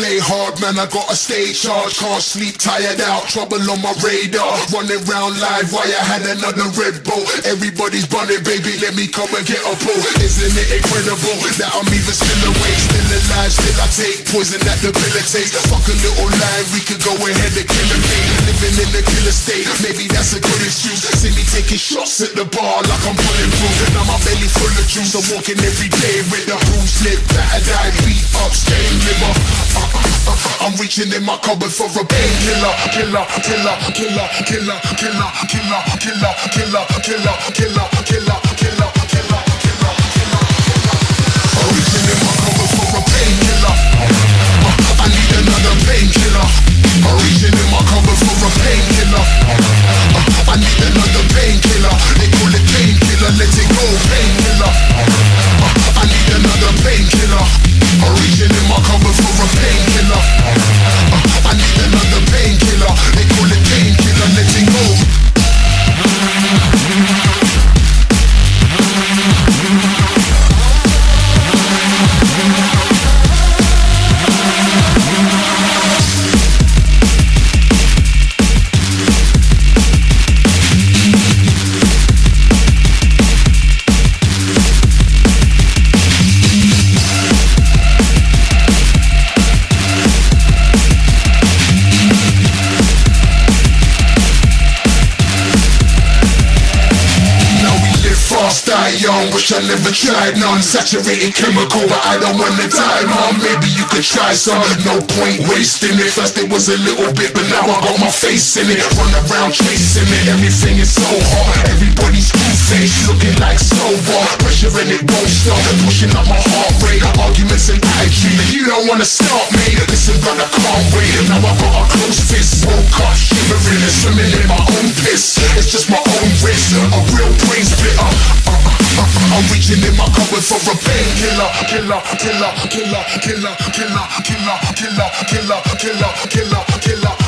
play hard, man. I got a stay charge, can't sleep, tired out, trouble on my radar. Running round live, why I had another Red Bull. Everybody's bunning, baby, let me come and get a pull. Isn't it incredible that I'm even still awake, still alive, still I take poison that debilitates. Fuck a little line, we could go ahead and kill a thing. Living in the killer state, maybe that's a good excuse. See me taking shots at the bar like I'm through. Now my belly full of juice, I'm walking every day with the bruised lip, battered eye, beat up, stained liver. Uh, uh, uh, I'm reaching in my cupboard for a painkiller, killer, killer, killer, killer, killer, killer, killer, killer, killer, killer, killer, killer, killer, a pig die young, wish I never tried none Saturated chemical, but I don't wanna die, mom. Maybe you could try some, no point wasting it. First it was a little bit, but now I got my face in it. Run around chasing it, everything is so hot Everybody's two-faced, looking like sober Pressure and it won't stop, pushing up my heart rate. Arguments and attitude, you don't wanna stop me. Listen brother, can't wait, now I got a close fist. Woke up shivering and swimming in my own piss. It's just my own risk, a real I'm reaching in my cupboard for a painkiller Killer, killer, killer, killer, killer, killer, killer, killer, killer, killer